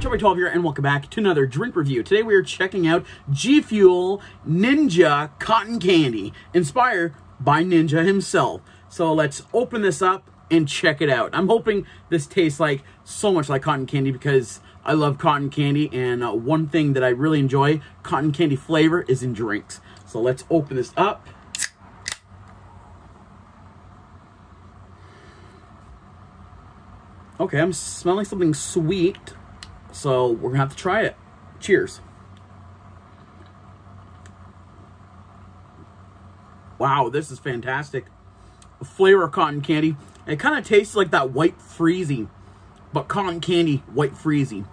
Strawberry12 here, and welcome back to another drink review. Today we are checking out G Fuel Ninja Cotton Candy, inspired by Ninja himself. So let's open this up and check it out. I'm hoping this tastes like so much like cotton candy because I love cotton candy, and uh, one thing that I really enjoy, cotton candy flavor, is in drinks. So let's open this up. Okay, I'm smelling something sweet, so we're gonna have to try it. Cheers. Wow, this is fantastic. The flavor of cotton candy. It kind of tastes like that white freezy, but cotton candy white freezy.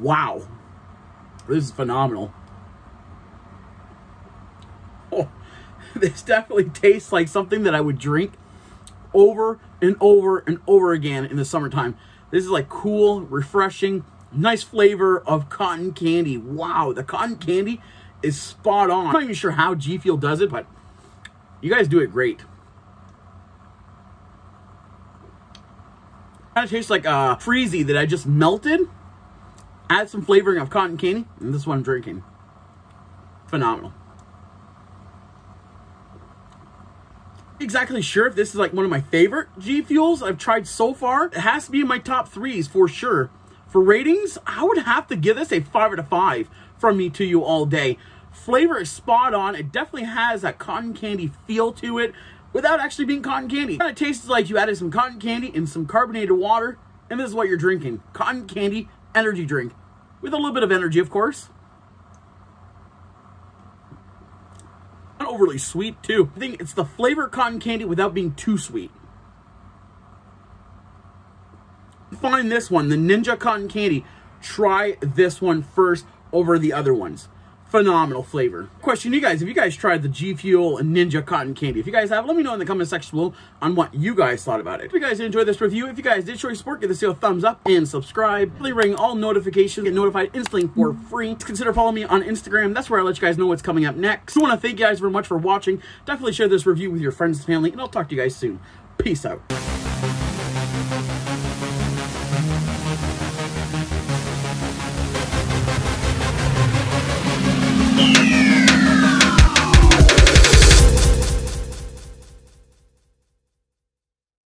Wow. This is phenomenal. Oh, this definitely tastes like something that I would drink over and over and over again in the summertime. This is like cool, refreshing, nice flavor of cotton candy. Wow, the cotton candy is spot on. I'm not even sure how G Fuel does it, but you guys do it great. Kind of tastes like a freezy that I just melted. Add some flavoring of cotton candy, and this is what I'm drinking. Phenomenal. Exactly sure if this is like one of my favorite G Fuels I've tried so far. It has to be in my top threes for sure. For ratings, I would have to give this a 5 out of 5 from me to you all day. Flavor is spot on. It definitely has that cotton candy feel to it without actually being cotton candy. It kind of tastes like you added some cotton candy and some carbonated water, and this is what you're drinking. Cotton candy energy drink. With a little bit of energy, of course. Not overly sweet, too. I think it's the flavor cotton candy without being too sweet. Find this one, the Ninja Cotton Candy. Try this one first over the other ones phenomenal flavor. Question you guys, have you guys tried the G Fuel Ninja Cotton Candy, if you guys have, let me know in the comment section below on what you guys thought about it. If you guys enjoyed this review, if you guys did show your support, give this video a thumbs up and subscribe. Please ring all notifications, get notified instantly for free. Consider following me on Instagram. That's where I let you guys know what's coming up next. I want to thank you guys very much for watching. Definitely share this review with your friends and family, and I'll talk to you guys soon. Peace out.